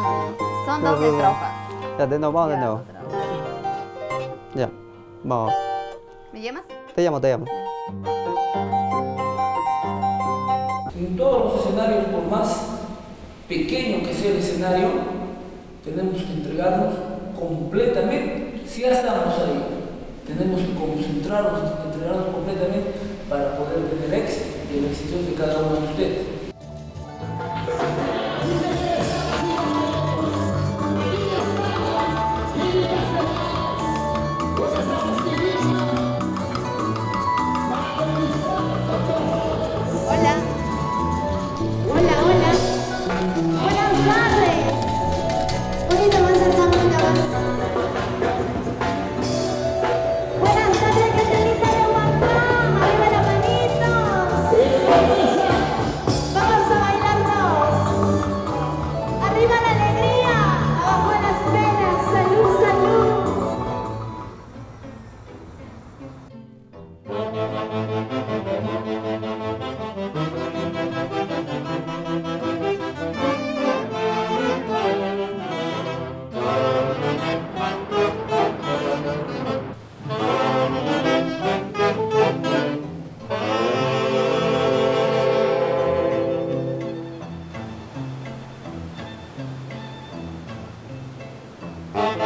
no, no. Son dos no, no. estrofas. Ya, de nuevo, vamos de nuevo. Ya, vamos. ¿Me llamas? Te llamo, te llamo. En todos los escenarios, por más pequeño que sea el escenario, tenemos que entregarnos completamente. Si ya estamos ahí, tenemos que concentrarnos, entregarnos completamente para poder tener éxito. Y el éxito de cada uno. Uh-huh.